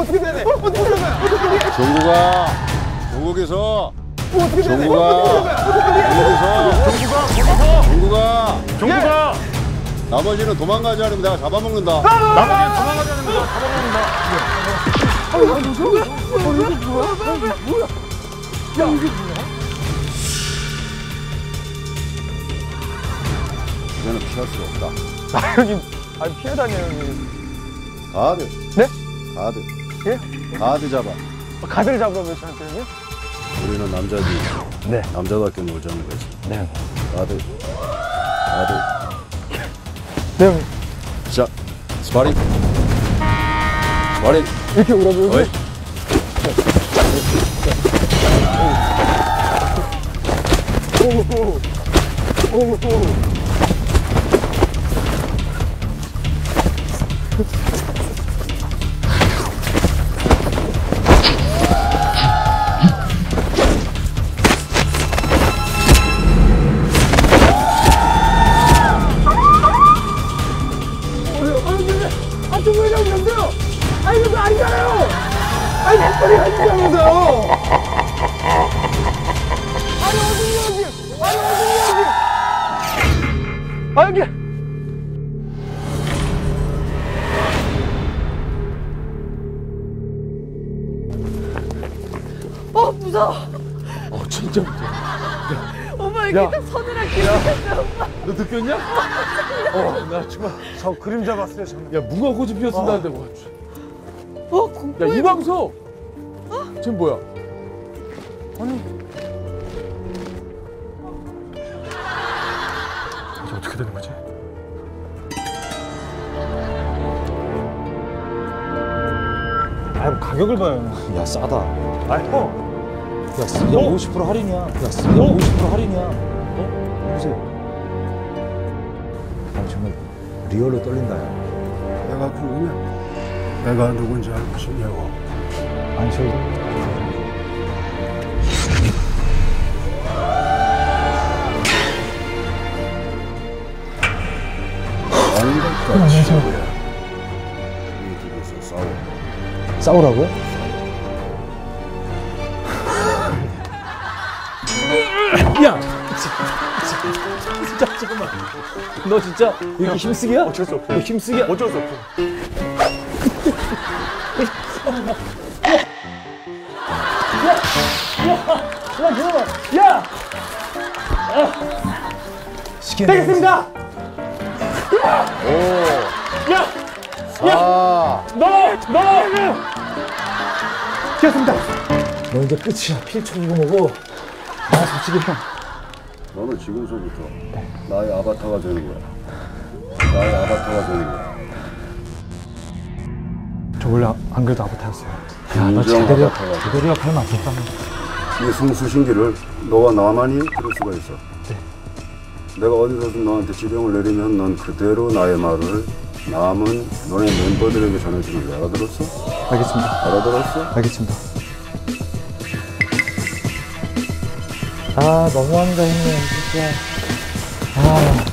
어떻게 돼야 돼? 어떻게 되는 거야? 어떻게 돼? 정국아, 정국에서, 어떻게 돼야 돼? 정국아, 정국에서, 정국아, 정국아, 정국아. 나머지는 도망가지 않으면 내가 잡아먹는다. 나머지 도망가자는 거 잡아먹는다. 이제는 피할 수 없다. 아 여기 아 피해 다녀 여기. 가드. 네? 가드. 예? 가드 잡아. 가드를 잡으라고 저한테는요? 우리는 남자지. 네. 남자답게 놀자는 거지. 네. 가드. 가드. 네. 자, 스파링. 스파링. 이렇게 오라고요? 어이. 아, 아니, 백발이 아니냐면서요! 아니, 어디 여기! 아니, 어디 여기! 아, 여기! 어 무서워. 어, 진짜 무서워. 오빠 여기 야. 딱 서늘한 기분이었어 오빠. 너 느꼈냐? 어, 나 정말. 저 그림자 봤어요, 저는. 야, 무궁화 꽃이 피었습니다는데, 와. 어 야, 공포. 이광 수! 쟤 뭐야? 이게 어떻게 되는 거지? 아, 뭐 가격을 봐요. 야 싸다. 아, 형. 야, 쓰- 야50% 할인이야. 야, 쓰- 야50% 할인이야. 어? 보세요. 아 정말 리얼로 떨린다. 야. 내가 궁금해. 내가 누군지 알고 싶냐고. 집에서 싸워. 싸우라고요? 야! 진짜 잠깐만. 너 진짜 이렇게 힘쓰기야? 어쩔 수 없어요. 너 힘쓰기야? 어쩔 수 없어. 되겠습니다! 아, 너! 너! 되겠습니다! 너 이제 끝이야. 필초이고 뭐고. 나 솔직히 형. 너는 지금서부터 나의 아바타가 되는 거야. 나의 아바타가 되는 거야. 저 원래 안 그래도 아바타였어요. 야, 너 인정 제대로. 제대로 역할 맡았다. 이 승수신기를 너와 나만이 들을 수가 있어. 내가 어디서든 너한테 지령을 내리면 넌 그대로 나의 말을 남은 너네 멤버들에게 전해주는 거야. 알아들었어? 알겠습니다. 알아들었어? 알겠습니다. 아 너무한다 형님 진짜. 아.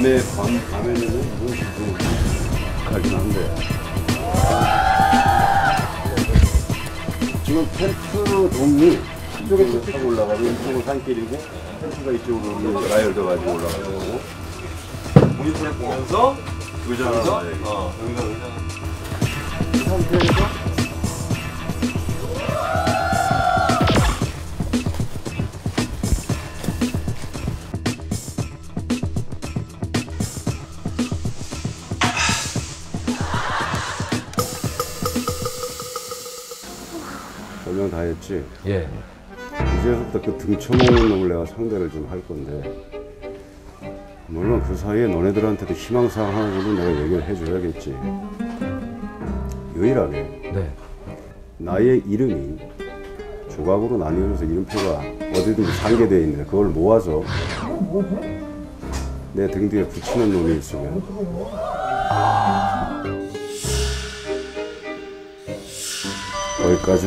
밤에 밤 밤에는 좀 가긴 한데. 지금 텐트 동이 이쪽에 텐트 타고 올라가고 이쪽은 산길이고 텐트가 이쪽으로 오면 라이어도 가지고 올라가는 거고. 모니터를 보면서 의자에서? 어, 여기가 의자. 이 상태에서 분명 다 했지. 예. 이제부터 그 등쳐먹는 놈을 내가 상대를 좀 할 건데 물론 그 사이에 너네들한테도 희망사항 하나 정도 내가 얘기를 해줘야겠지. 유일하게 네. 나의 이름이 조각으로 나뉘어져서 이름표가 어디든지 상계되어 있는데 그걸 모아서 내 등 뒤에 붙이는 놈이 있으면 아... 거기까지